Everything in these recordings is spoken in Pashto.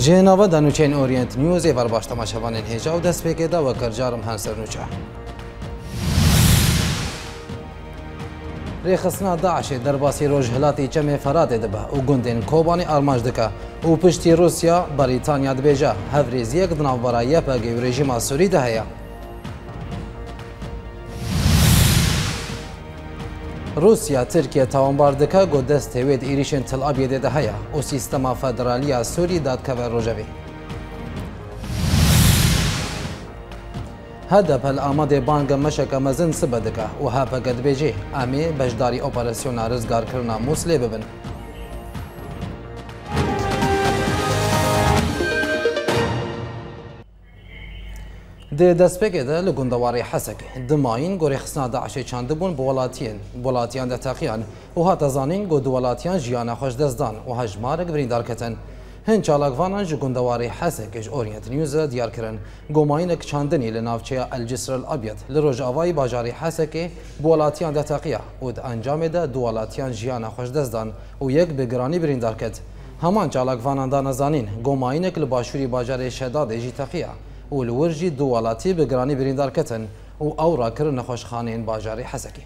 جناوه دا نوچین اورینت نیوز ایوار باش تماشاوانین هیجا و دست پیکه دا و کرجارم هنسر نوچه ریخسنا داعش در باسی روژ هلاتی چم فرات دبه و گندین کوبانی آرماج دکه و پشتی روسیا بریتانیا دبیجه هفریز یک دناو برای یپگ و رژیم سوری ده روسیا ترکیه تاوانباردکا گو دست هوید ایریشن تل آبیده ده هیا او سیستما فدرالیا سوری دادکا و روژوی هدف الاماده بانگ مشک مزن سبدکا و ها پگد بیجی امی بجداری اپراسیون رزگار کرنا موسلی ببن د دەستپێکێ دە لە گوندەواری حەسەک دماین گۆرەخستنادا عشەی چاندبوون بۆ وڵاتیان وڵاتیان دەتەقییان و هاتەزانین گۆ دووەڵاتیان ژیانە خۆش دەستدان و هەژمارە بریندارکەتەن هەند چالاکوانان ji gundewارê Hesekê ji Orient Newsە diyarkirin گommayinek çandinî li navçeya Elcisrel Abyet li rojavayî bajarê Hesekê bi welatiyan deteqiya û di encamê de du welatiyan jiyana xweşdezdan û yek bi giranî birîndar ket. Heman çalakvanan da nezanin gommayinek li başûrî bajarê şedadê jî teqiya. و لە وەرژی دووەڵاتی بەگرانی بریندارکەتن و ئەو ڕاکردن نەخۆشخانەیەن باژاری حەزەکی.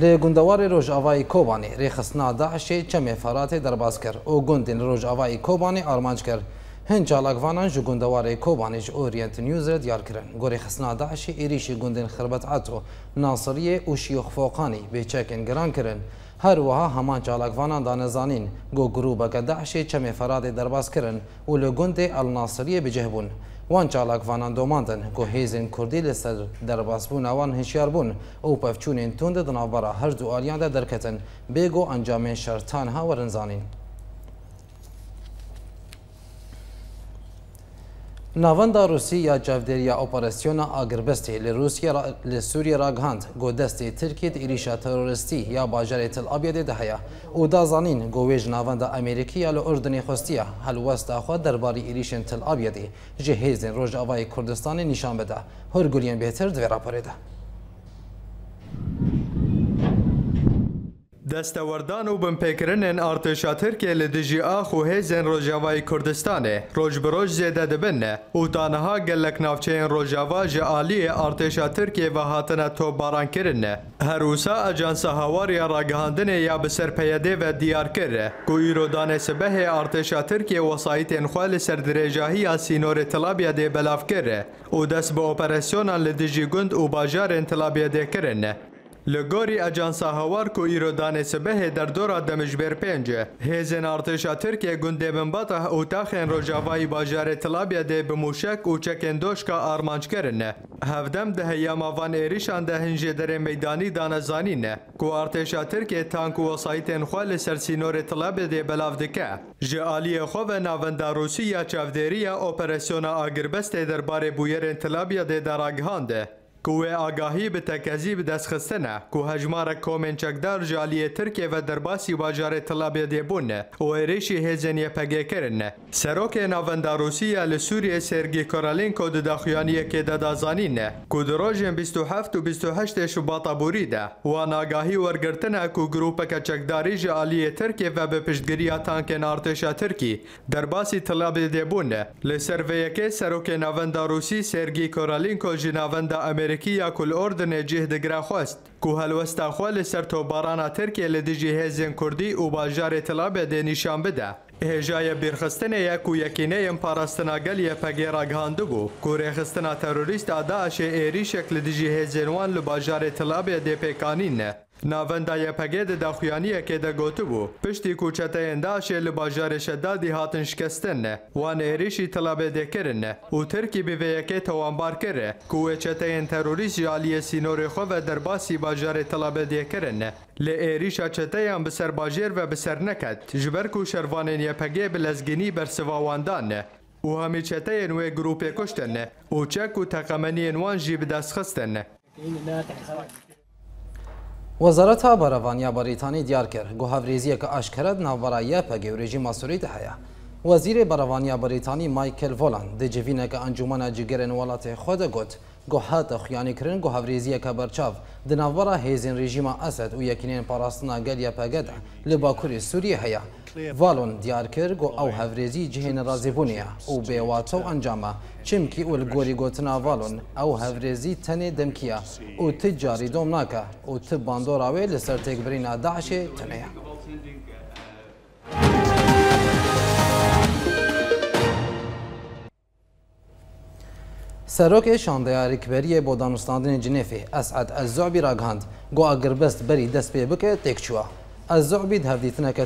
لە گوندەواری ڕۆژاوایی کۆبانی ڕێخستنا داعشێ چەمێ فەراتی دەرباز کرد و گوندین ڕۆژاوایی کۆبانی ئارمانج کرد هەند چالاکوانان ژ گوندەواری کۆبانیش ئۆریەنت نیوزرە دیارکردن گۆری خستنا داعشی ئێریشی گوندین خربەت ئاتۆ ناسریە و شیۆخفۆقانی بێچەکن گران کردن. هر وها همان چالاکوانان دا نزانین گو گروبک داعشی چمی فراد درباز کرن و لگند الناصریه بجه بون وان چالاکوانان دوماندن گو هیزن کردی لسر درباز بون اوان هشیار بون او پفچونین توند دنابرا هر دو آلیان دا درکتن بگو انجام شرطان ها ورنزانین ناوندا روسیا جاودێریە ئۆپەرسسیۆنە ئاگربەستی لە رووسیا لە سووری راگهاند گۆ دەستی ترکیت ئریشا تەرۆریستی یا باژارێ تل ئابیێدێدا هەیە و دازانین گۆوێژ ناوەندا ئەمریکیە لە ئوردنی خستیە هەلوەستاخوا دەرباری ئریشن تل ئابیێدی جێ هێزین ڕۆژ ئاوای کوردستانی نیشان بدا هەرگولیان بێتر دوێراپەرێدا. دەستەوەردان و بمپێکردنن ئارتشا ترکێ لە دژی ئاخ و هێزن ڕۆژاوای کوردستانێ ڕۆژ بڕۆژ زێدە دەبنە وتانەها گەلک ناوچەیەن ڕۆژاوا ji عالیە ئارتێشا ترکێ بە هاتنە تۆبارانکردنە هەروسا ئەجانسە هاواریە ڕاگەهاندنێ یا بەسەر پەیەدێ بە دیارکردە گویرۆدانێ سبەهێ ئارتێشا ترکێ وەسایتێن خوا لە سەر درێژاهی یا سینۆرە تلابیا دێ بەلافکردە و دەست بە ئۆپەرسیۆنان لە دژی گوند و باژارێن تلابیا دێکردنە لگاری اجانسا هوارکو ایرودان سبه در دورا دمجبر پنج هیزن ارتشا ترکیه گنده او اوتاخین روجاوای باجار تلابیا ده بموشک و چکن دوشکا آرمانچ کرن هفدم ده آوان ایریشان ده هنجه در میدانی دانزانین کو ارتشا ترکیه تانک و وسایتین خوال سرسینور تلابیا ده بلاو دکه جعالی خواب روسی یا چافدریا اپریسیونا آگربست در بار بویر تلابیا ده در آگهانده کو وی آگاهی به تکزی به دست خستنه کو هجمار کومن چکدار جالی ترکیه و درباسی باجار طلب دیبون و ریشی هزنی پگه کرن سروک ناوندا روسیه لسوریه سرگی کورالینکو د داخیانی که دادازانین کو دروژن 27 و 28 شباط بوریده و ناگاهی ورگرتنه کو گروپک چکداری جالی ترکیه و به پشتگیری تانکن ارتشا ترکی درباسی طلب دیبون لسرویه که سروک ناوندا روسی سرگی کورالینکو جناوندا امریکا امریکی یاکل ئۆردنێ جێهدەگرا خواست کو هەلوەستاخوا لەسەر تۆبارانە ترکیە لە دژی هێزیێن کوردی و باژارێ تلابێ دێنیشان بدە. هێژایە بیرخستنە یەک و یەکینەیەم پاراستناگەل یە پەگێڕاگەاندبوو کوورێخستنا تەروریست ئاداعشێ ئێریشێک لە دژی هێزێنوان لە باژارێ تلابێ دێپێکانینە. Navenda YPG di daxuyaniyekê de gotibû, piştî ku çeteyên Daişê li bajarê şedadî hatin şikestin ne, wan êrişî tilabê dêkirin ne û Tirkî bi vê yekê tewanbar kire ku wê çeteyên terorîst ji aliyê sînorê xwe ve derbasî bajarê tilabê dêkirin ne. Lê êrişa çeteyan bi serbajêr ve bi ser neket, ji ber ku şervanên YPG bi lezginî bersivawandan ne. û hemî çeteyên wê grûpê kuştin ne û çek û teqemeniyên wan jî bi destxistin ne. وەزارەتا بەرەوانیا بەریتانی دیار کرد گوهاوریزیەکە ئاشکرەت ناوبەرایە پەگەورێژی ماسوریت هەیە وەزیری بەرەوانیا بەریتانی مایکل ڤۆلان دجیڤینەکە ئەنجومە جگەرن وڵاتی خۆ دەگوت گۆهاتە خویانیکردن گوهاوریزیەکە بەرچاو دناوبەرە هێزین ڕژیمە ئەسد و یەکینێن پاراستنا گەلیە پەگەدا لە باکووری سووری هەیە والون دیار ڤالۆن دیارکرد او ئەو هەvrێزی جهێنە او بیواتو انجامه و ئەنجامە چمکی ئولگۆری گوتنا والون او هەvrێزی تەنێ کیا او ت جاری او ناکە و ت باندۆراوێ لەسەر تێکبرینە داعشێ تەنەیە. کبری شاندەیاری کبەریە بۆ دانوستاندنی از ئەسعد ئەزۆبی گو اگر بست بری دست دەست بکه بکە تێکچووە. الزعبی ده دیتنک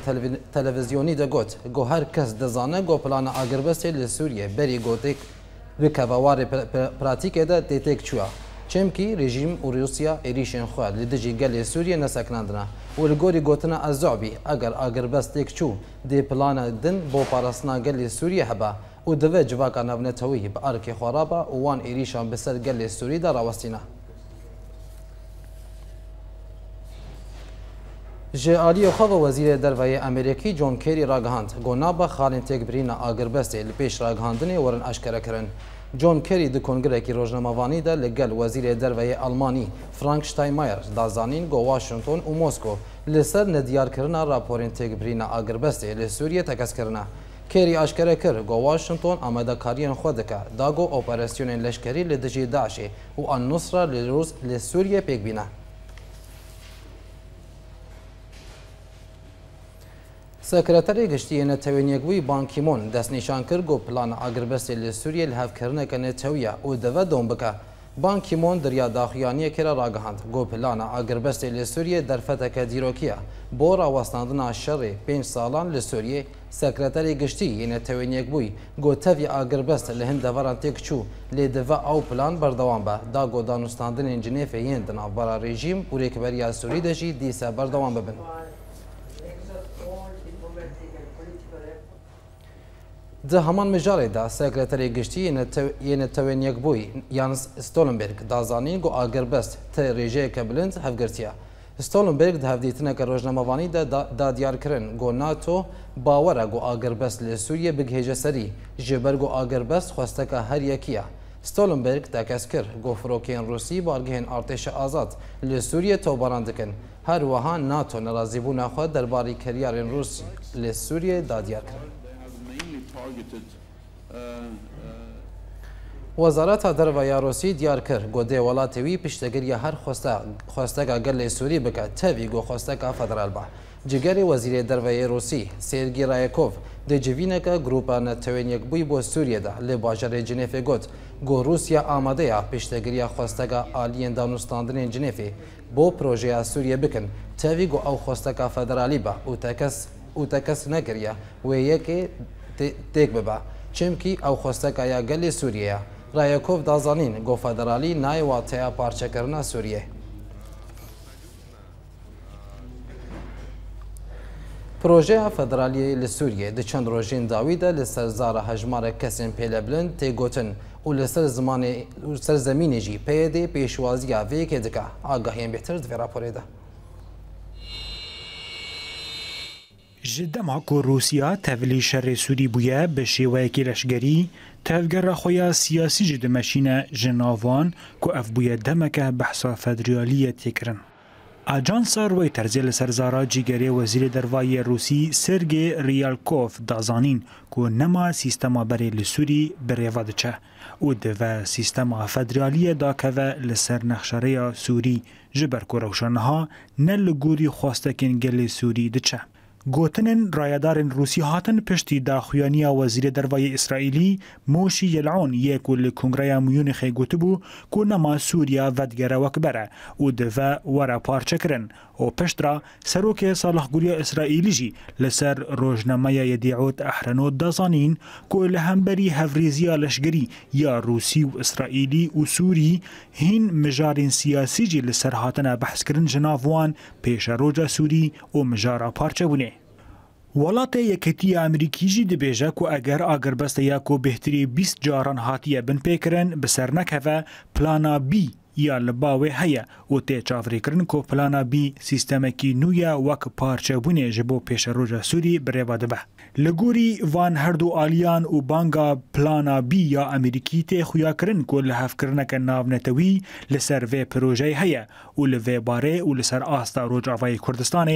تلویزیونی ده گوت گو هر کس دزانه گو پلان آگربستی لسوریه بری گوتک رکبوار پراتیک ده دیتک چوا چمکی رژیم و روسیا ایریشن خواد لدجی گل سوریه نسکنندنا و الگوری گوتنا الزعبی اگر آگربستیک چو دی پلان دن بو پارسنا گل سوریه هبه و دوه جواکا نونتوی به ارک خرابه و وان ایریشان بسر گل سوری ده راوستینه جالی خواب وزیر دروی امریکی جون کری راگهاند گنابا خالن تک برینا آگربسته لپیش راگهاندنی ورن اشکره کرن جون کری د کنگرکی روزنامه‌وانی ده لګل وزیر دروی آلمانی فرانک شتایمایر دا زانین گو واشنگتن و موسکو لسر ندیار کرنا راپورین تک برینا آگربسته لسوریه تکس کرنا کری اشکره کر گو واشنگتن آمده کاریان خود که دا گو اپراسیون لشکری لدجی داعشی و النصره لروز لسوریه پیک بینه سەکرەتەری گشتی نەتەوێنیەکبووی بانکیمۆن دەستنیشان کرد و پلان ئاگربەستی لە سووریە لە هەفکردنەکە نەتەویە و دەوە دۆم بکە بانکیمۆن دریاداخیانیەکێرە ڕاگەهاند گۆ پلانە ئاگربەستی لە سووریە دەرفەتەکە دیرۆکیە بۆ ڕاوەستاندنا شەڕێ پێنج ساڵان لە سووریە سەکرەتەری گشتی یەنەتەوێنیەک بووی گۆتەوی ئاگربەست لە هەند دەڤەران تێکچوو لێ دەڤە ئەو پلان بەردەوام بە داگۆدانوستاندنین جنێفە هێندنا بەرا ڕێژیم و رێکبەریا سووری دەژی دیسە بەردەوام ببن. Di heman mijarê de sekreterê giştî Yenêtewên Yans Stoltenberg da zanîn got agirbest ti rêjeyeke e bilind hevgirtiye. Stoltenberg di hevdîtineke rojnamevanî de dadiyarkirin got NATO bawere got agirbest li Sûriye bigihêje serî ji ber got agirbest xwesteka her yekî ye. Stoltenberg dekes kir got firokên Rûsî bargehên artêşa azad li Sûriye tobaran dikin. Her wiha NATO nerazîbûna xwe derbarî keryarên Rûs li Sûriye dadiyar kirin. argued وەزارەتا دەرەوەیا ڕۆسی دیار کرد گۆ دێوەڵاتەوی پیشتەگەریە هەر خۆستەکە گەر لە سووری بکات تەوی گۆ خۆستەکە فەدرال بە. جگەری وەزیرێ دەرەوەی ڕوسی سێرگی ڕایەکۆف دەجیوینەکە گروپانە تەوێنێک بووی بۆ سووریەدا لێ باژەرێ جنێفێ گوت گۆ رووسیا ئامادەیە پیشتەگریە خۆستەکە ئالیەن دانوستاندنێن جنێفێ بۆ پرۆژەیە سووریە بکەن تەوی گۆ ئەو خۆستەکە فەدرالی بە وتەکەس وتەکەس نەکردە وێ یەکێ تێک ببە چمکی ئەو خۆستەکە یا گەلی سووریە ڕایەکۆف دازانین گۆفەدەرالی نایواتەیە پارچەکردە سووریە. پرۆژەیە فەدرالیە لە سووریە دە چەند ڕۆژین داویدا لە سەرزارە هەژمارە کەسێن پێلەبلند تێگوتن و لەسەر زمانێ سەر زمینێژی پێدێ پێشوازی یاڤەیەکێ دکا ئاگاهێن بێتر دڤێراپۆرێدا. ji dema ku Rûsya tevlî şerê Sûrî bûye bi şêweyekî leşgerî, tevgera xwe ya siyasî jî dimeşîne ji navan ku ev bûye demeke behsa federaliyê têkirin. Ajansa Reuters li ser zara cîgerê Wezîrê Dervayê Rûsî Sergey Ryalkov dazanîn ku nema sîstema berê li Sûrî birêva diçe û dive sîstema federaliyê dakeve li ser nexşereya Sûrî ji ber ku rewşeniha ne li gorî xwastekên gelê Sûrî diçe. گوتنن رایدارن روسی هاتن پشتی دا خویانیا وزیر دروای اسرائیلی موشی یلعون یکو لکنگریا میونخ گوتبو کو نما سوریا ودگره وکبره او دفا ورا پارچه کرن او پشت را سروک صالح گوریا اسرائیلی جی لسر روجنامه یدیعوت احرنو دازانین کو لهمبری هفریزیا لشگری یا روسی و اسرائیلی و سوری هین مجارین سیاسی جی لسر هاتنه بحث کرن جناوان پیش روجا سوری او مجارا پارچه بونه وڵاتە یەکەتی ئەمریکیژی دەبێژە و ئەگەر ئاگربەستە یاکۆ بهتری 20 جاران هاتیە بن پێکردن بەسەر نەکەفە پلانە بی یا لباوی هیا و تی چافریکرن کو پلانا بی سیستمکی نویا وک پارچه بونه جبو پیش روژا سوری بریواده به لګوري وان هردو الیان او بانګا پلانا بی یا امریکي ته خویا کرن کو له هفکرنه ک ناو نتوي لسر وی پروژه هيا او ل وی باره او لسر آستا روجاوي کوردستان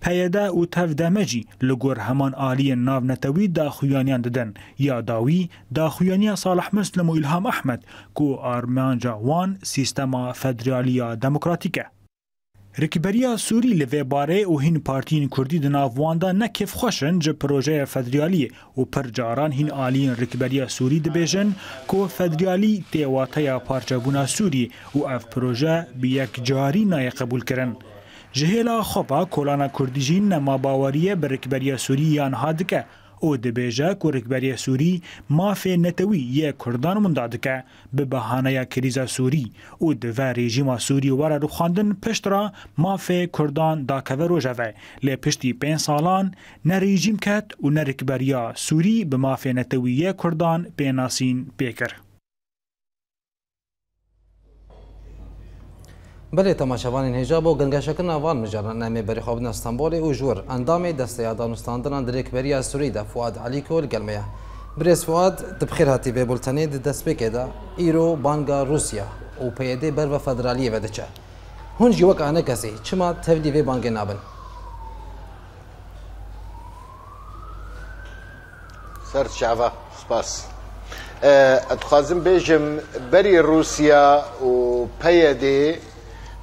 پیدا او تف دمجی لګور همان الی ناو نتوي د خویانیان ددن یا داوی د دا خویانی صالح مسلم او الهام احمد کو ارمان جوان سیستم sistema federaliya demokratîk e. Rikberiya Sûrî li vê barê û hîn Partiyên Kurdî di navwan da nekef xweşin ji projeya federaliyê û pir caran hîn aliyên Rikberiya Sûrî dibêjin ku federalî têwateya parçebûna Sûrî û ev proje bi yek carî naye qebûl kirin. Ji hêla xwepa kolana Kurdî jî nema baweriye bi Rikberiya Sûrî yan hadike او د بیجه کورکبری سوری مافه نتوی ی کردان مون دادکه به بهانه کریزا سوری او د و رژیم سوری ور رو خواندن پشت را مافه کردان دا کور رو جوه ل پشتی 5 سالان نه رژیم کت او نه رکبریا سوری به مافه نتوی ی کردان به ناسین پیکر بله تماشاوان هجاب و گنگشکن آوان مجارن نمی بری خوابن استانبول و جور اندام دسته یادانستاندن دریک بریا سوری ده فواد علی کول گلمیه برز فواد دبخیر هاتی به بلتنی ده دست بکه ده ایرو بانگا روسیا و پیده بر و فدرالیه وده چه هنجی وک آنه کسی چما تولی وی بانگی نابن سر چاوا سپاس ادخوازم بیجم بری روسیا و پیده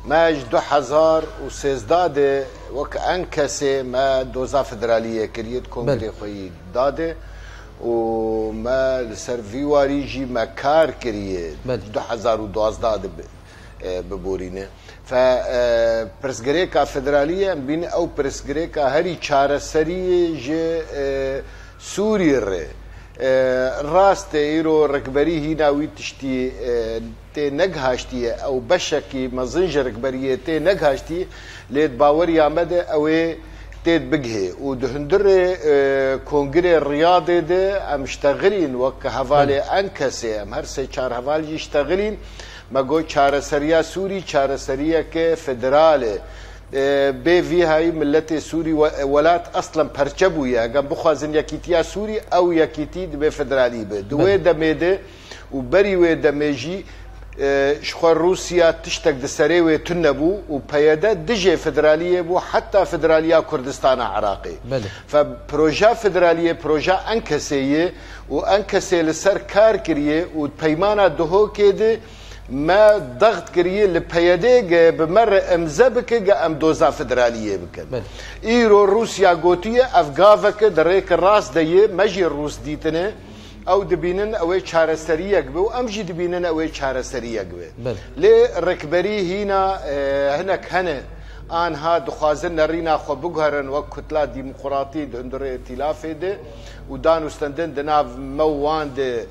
ماج دو هزار و سیزده ده وک ان کسی ما دوزا فدرالیه کرید کنگره خویی داده و ما لسر ویواری جی ما کار کریه دو هزار و دوازده ده ببورینه ف پرسګریکا فدرالیه بین او پرسګریکا هری چاره سری ج سوریه ڕاستە ئیرۆ ڕێکبەری هیناوی تشتی تێ نەگهاشتیە ئەو بەشێکی مەزنجە ڕێکبەریە تێ نەگهاشتی لێت باوەریان بەدە ئەوێ تێت بگهێ و دهندرێ کۆنگرێ ڕیادێ دێ ئەم شتەغرین وەک کە هەڤالێ ئەن کەسێ ئەم هەرسێ چار هەڤالجی شتەغرین مەگۆ چارەسەریا سووری چارەسەریەکە فدرالێ. به وی های ملت سوری ولات اصلا پرچه بویه اگر بخوازن یکیتیا سوری او یکیتی به فدرالی به دوی دمیده و بری وی دمیجی شخوا روسیا تشتك د سري وي تنبو وبيدا دجي فدراليه بو حتى فدراليه كردستان عراقي بله. فبروجا فدراليه بروجا انكسيه وانكسي لسر كار كريه وبيمانا دهو كده ما ضغط کریه لپیده بمر امزه بکه گه ام دوزا فدرالیه بکن ایرو روسیا گوتیه افگاوه که در ریک راس دیه مجی روس دیتنه او دبینن اوی چارەسەریەک بێ و ئەمژی دبینن ئەوەی چارەسەریەک بێ لێ ڕێکبەری هینە هەنک هەنێ آنها دخوازن نرينا خو بگهرن و کتلا دیموقراتی دندر ائتلافه ده و دانستندن دناو موان ده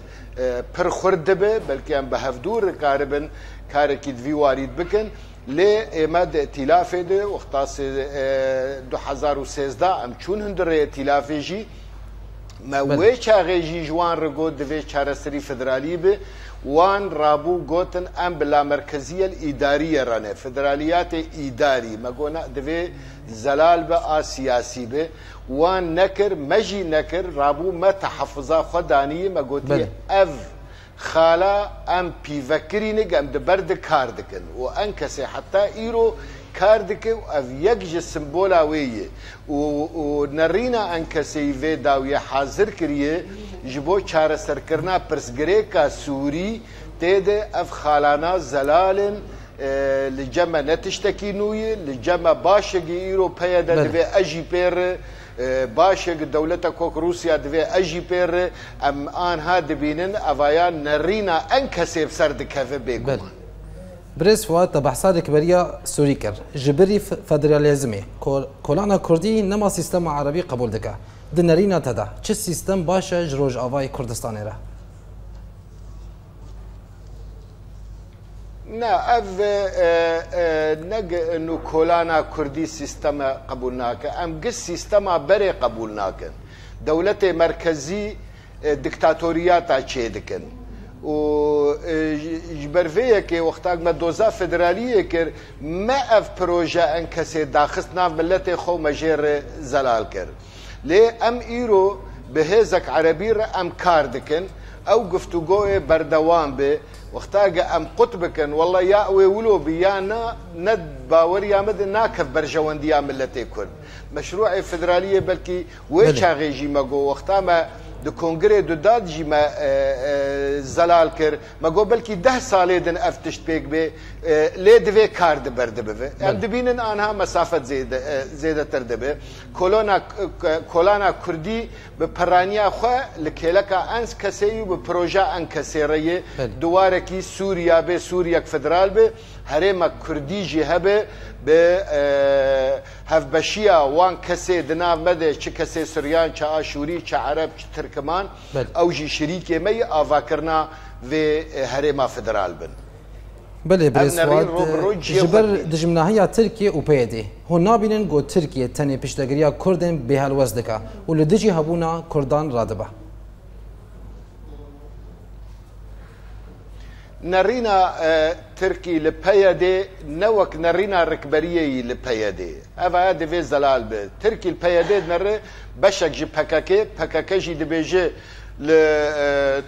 پرخور دبه بلکه ام به هفدور کاربن کارکی دوی وارید بکن لی ایما ده تلافه ده وقتاس دو هزار و سیزده ام چون هندره تلافه جی ما وی چاغه جی جوان رگو دوی چارسری فدرالی به وان رابوو گوتن ئەم بلا مرکزیە ئیداریە ڕەنێ فدرالیاتێ ئیداری مەگۆنا دەوێ زەلال بە ئاسیاسی بێ وان نەکرد مەژی نەکرد ڕابوو مە تەحەفزا خۆدانی مەگوتی ئەڤ خالا ئەم پیڤەکری نگ ئەم دەبەرد کار دکن و ئەم کەسێ حتا ئیرۆ کار دکە و ئەف یەک ژە سمبۆلا وێیە و نەڕینا ئەم کەسەی وێ داویە حازر کریە. ji bo çareserkirina pirsgirêka Sûrî tê de ev xalana zelalên li ceme ne tiştekî nû ye li ceme başekî îro peye de divê ez jî pêr başek dewleta kok Rusya divê ez jî pêr em anha dibînin evaya nerîna en kesê ser dikeve bêguman برز فوات بحثات كبرية سوري كر جبري فدراليزمي كولانا كردي نما سيستم عربي قبول دكا di nerîna te de çi sîstem baş e ji Rojavayê Kurdistanê re? نه اف نگ نو کولانا کردی سیستم قبول ناکن ام گس سیستم بره قبول ناکن دولت مرکزی دکتاتوریاتا چه دکن و جبرویه که وقتا ما دوزا فدرالیه کر ما اف پروژه انکسی داخست ناف ملت خو مجر زلال کرد لێ ئەم ئیرۆ بەهێزەك عەربیرە ئەم کار دکن ئەو گفتوگۆێ بەردەوام بێ وەختاگە ئەم قوت بکەن وڵە یا ئەوێ ولۆ بیانە نەت باوەریان بدە ناکە بەرژەوەندیان ملەتێ کورد مەشروعی فدرالیە بەلکی وێ چاغێژی مەگۆ وەختامە د کنگره د داد جیما زلال کر مگو بلکی ده ساله دن افتشت پیک به لیدوی کار ده برده بوه ام دبینن آنها مسافت زیده, زیده تر ده به کلونا, کلونا کردی به پرانیا خواه لکیلکا انس کسی و به پروژه ان کسی ریه دواره کی سوریا به سوریا فدرال به هەرێمە کوردیژی هەبێ بە هەفبەشیە وان کەسێ دنا مەدێ چ کەسێ سریان چە ئاشووری چە عەرب ترکمان ئەوژی شریکێمەی ئاواکردنا وێ هەرێما فدرال بن. بلێ بەر دژمناهەیە ترکیە و پێدێ هۆ نابینن گۆ ترکیە تەنێ پشتەگریا کوردن بێهلوەز دکا و لە دژی هەبوونا کوردان ڕادبە. نەڕینە ترکی لپیه ده نوک نرینا رکبریه لپیه ده اوه دوی زلال به ترکی لپیه ده نره بشک جی پککه پککه جی دبیجه ل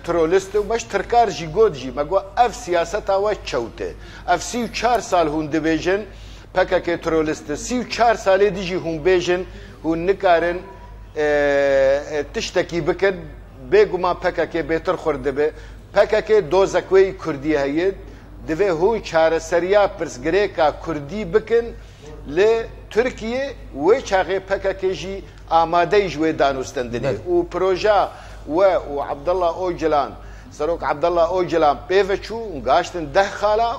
ترولیست و باش ترکار جی گود جی مگو اف سیاست آوه چوته اف سی و چار سال هون دبیجن پککه ترولیست سی و چار ساله دیجی هون بیجن هون نکارن تشتکی بکن بێگوما پەکەکێ بێتر خوردبێ پەکەکێ دۆزەکوی کوردی هەیە دوی هوی چاره سریا پرسگریکا کردی بکن له ترکیه و چاغه پککجی آماده جوی دانستندنی او پروژه و او عبد الله اوجلان سروک عبد الله اوجلان پیوچو گاشتن ده خاله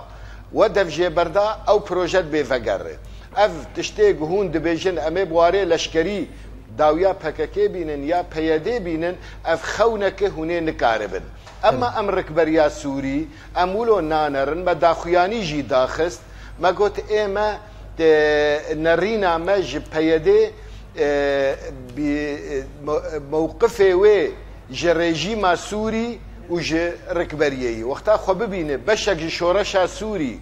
و دفجه بردا او پروژه بیفگره اف تشتی گهون دبیجن امه بواره لشکری داویا پککی بینن یا پیاده بینن اف خونه که هونه نکاره بینن ئەمە ئەم ڕکبەریا سووری ئەمولۆ نانەرن بە داخوایانیژی داخست مەگوت ئێمە نەڕینا مە ji پەیەدێ مووقفێ وێ ji rejîma Sûî û ji rikberiyeyî wexta xwe bibîne beşek ji şoreşa Sûî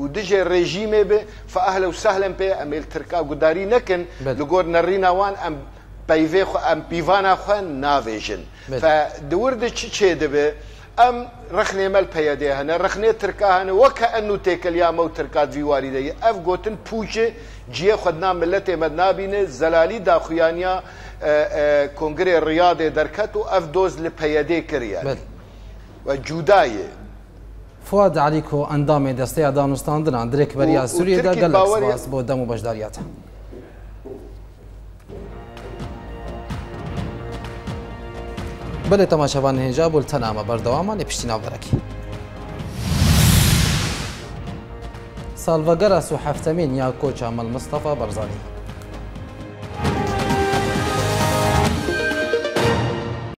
û dijê rejîmê bi fe ehle û sehlem pê em ê tirka gudarî nekin li gor nerîna wan em پیوی خو ام پیوانا خو ناویژن فدورد چی چه دبه ام رخنه مل پیاده هنه رخنه ترکه هنه وکأنو تکل یا مو ترکات ویواری دیگه اف گوتن پوچه جیه خودنا ملت امد نابینه زلالی دا خویانیا کنگره ریاده درکت و اف دوز لپیاده کریه بل. و جودایه فواد علیکو اندام دسته دانستاندن اندریک بریا سوریه دا گلک سواس بودم و بجداریاته بەێ تەماشەوان هێنجا بولتەن ئامە بەردەوامان لە پشتی سالوگر سو سوحەفتەمین یا کوچ عمل مصطفى برزانی